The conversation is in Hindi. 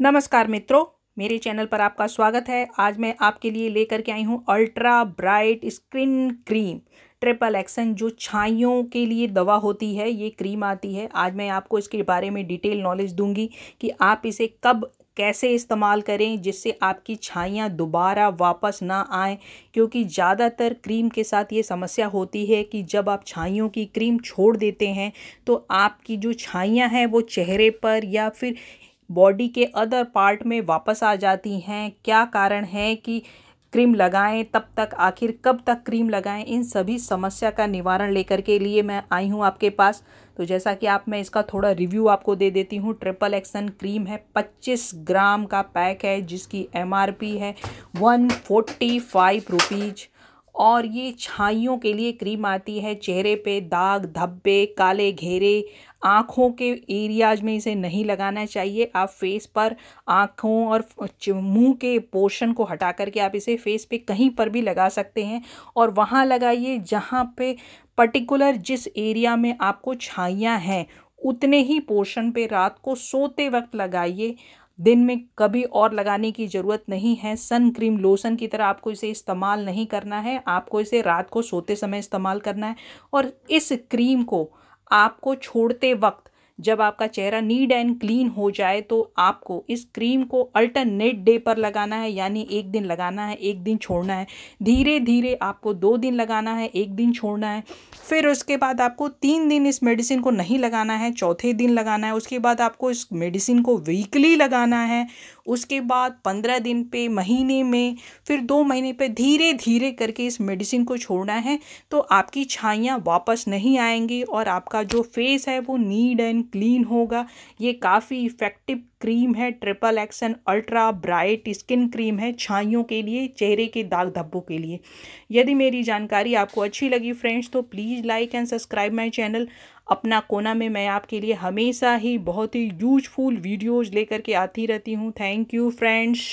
नमस्कार मित्रों, मेरे चैनल पर आपका स्वागत है। आज मैं आपके लिए लेकर के आई हूँ ultra bright skin cream, triple action जो छाइयों के लिए दवा होती है, ये क्रीम आती है। आज मैं आपको इसके बारे में डिटेल नॉलेज दूँगी कि आप इसे कब, कैसे इस्तेमाल करें जिससे आपकी छाइयाँ दोबारा वापस ना आए, क्योंकि ज़्यादातर क्रीम के साथ ये समस्या होती है कि जब आप छाइयों की क्रीम छोड़ देते हैं तो आपकी जो छाइयाँ हैं वो चेहरे पर या फिर बॉडी के अदर पार्ट में वापस आ जाती हैं। क्या कारण है कि क्रीम लगाएँ? तब तक, आखिर कब तक क्रीम लगाएँ? इन सभी समस्या का निवारण लेकर के लिए मैं आई हूँ आपके पास। तो जैसा कि आप, मैं इसका थोड़ा रिव्यू आपको दे देती हूँ। ट्रिपल एक्शन क्रीम है। पच्चीस ग्राम का पैक है, जिसकी एमआरपी है। वन फोर्टी फाइव रुपीज़ और ये छाइयों के लिए क्रीम आती है। चेहरे पे दाग, धब्बे, काले घेरे, आँखों के एरियाज़ में इसे नहीं लगाना चाहिए। आप फेस पर आँखों और मुँह के पोर्शन को हटा करके आप इसे फेस पे कहीं पर भी लगा सकते हैं। और वहाँ लगाइए जहाँ पे पर्टिकुलर जिस एरिया में आपको छाइयाँ हैं, उतने ही पोर्शन पे रात को सोते वक्त लगाइए। दिन में कभी और लगाने की ज़रूरत नहीं है। सन क्रीम लोशन की तरह आपको इसे इस्तेमाल नहीं करना है। आपको इसे रात को सोते समय इस्तेमाल करना है। और इस क्रीम को आपको छोड़ते वक्त जब आपका चेहरा नीड एंड क्लीन हो जाए तो आपको इस क्रीम को अल्टरनेट डे पर लगाना है, यानी एक दिन लगाना है, एक दिन छोड़ना है। धीरे धीरे आपको दो दिन लगाना है, एक दिन छोड़ना है। फिर उसके बाद आपको तीन दिन इस मेडिसिन को नहीं लगाना है, चौथे दिन लगाना है। उसके बाद आपको इस मेडिसिन को वीकली लगाना है। उसके बाद पंद्रह दिन पे, महीने में, फिर दो महीने पे धीरे धीरे करके इस मेडिसिन को छोड़ना है। तो आपकी छाइयाँ वापस नहीं आएँगी और आपका जो फेस है वो नीड एंड क्लीन होगा। ये काफ़ी इफ़ेक्टिव क्रीम है, triple action ultra bright skin cream है, छाइयों के लिए, चेहरे के दाग धब्बों के लिए। यदि मेरी जानकारी आपको अच्छी लगी फ्रेंड्स तो please like and subscribe my channel. अपना कोना में मैं आपके लिए हमेशा ही बहुत ही यूजफुल वीडियोज़ लेकर के आती रहती हूँ। Thank you friends.